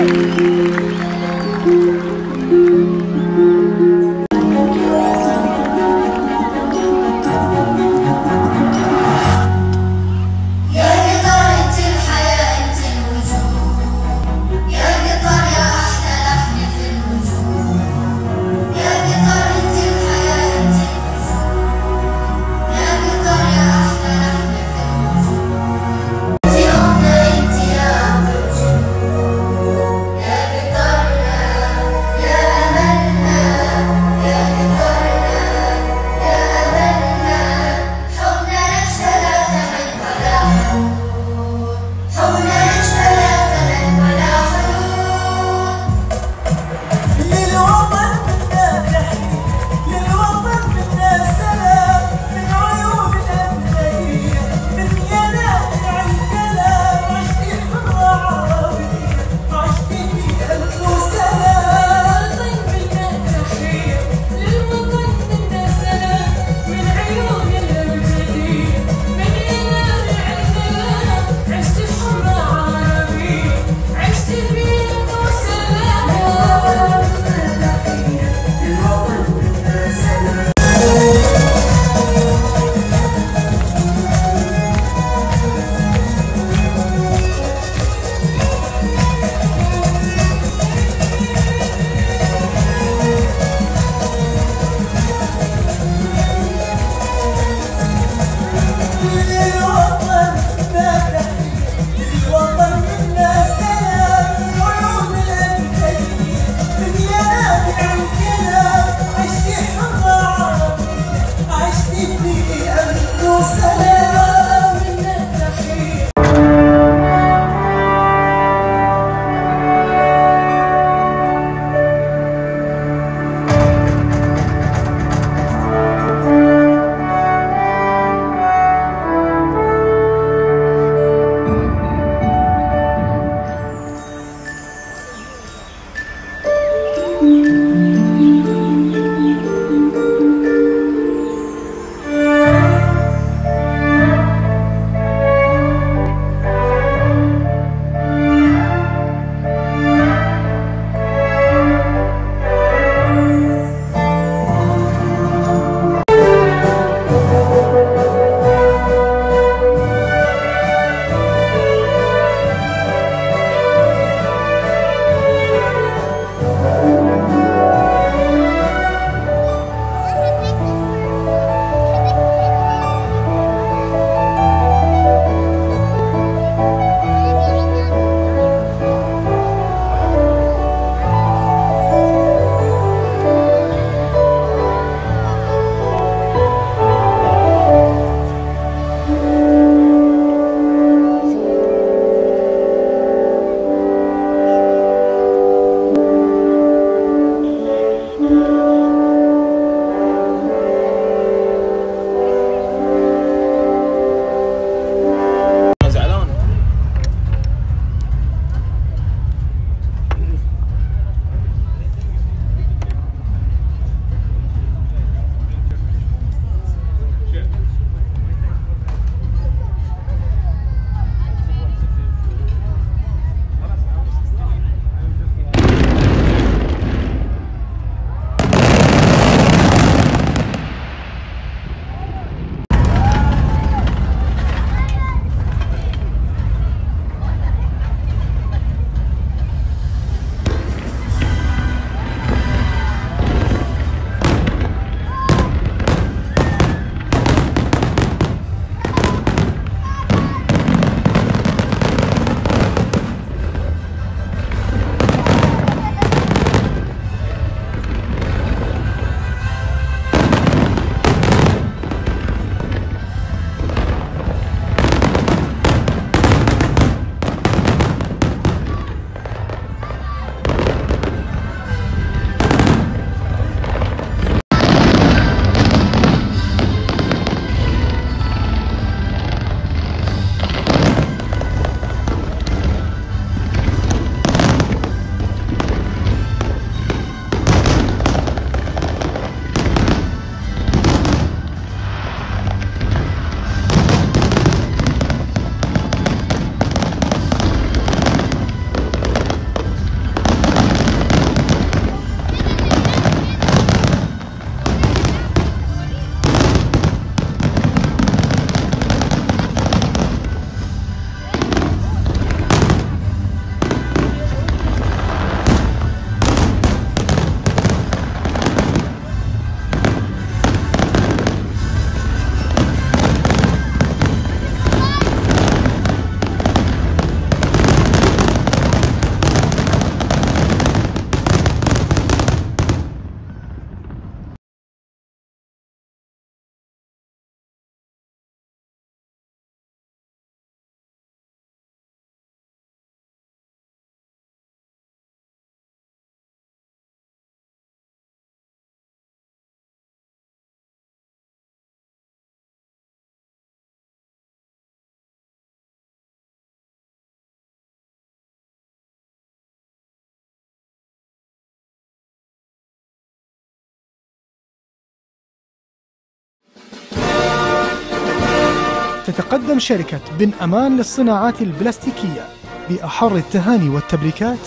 Bye. تتقدم شركة بن أمان للصناعات البلاستيكية بأحر التهاني والتبريكات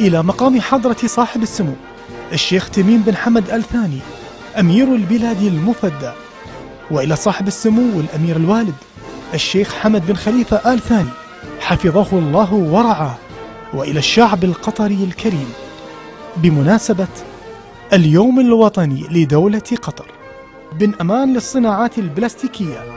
إلى مقام حضرة صاحب السمو الشيخ تميم بن حمد آل ثاني أمير البلاد المفدى وإلى صاحب السمو الأمير الوالد الشيخ حمد بن خليفة آل ثاني حفظه الله ورعاه وإلى الشعب القطري الكريم. بمناسبة اليوم الوطني لدولة قطر بن أمان للصناعات البلاستيكية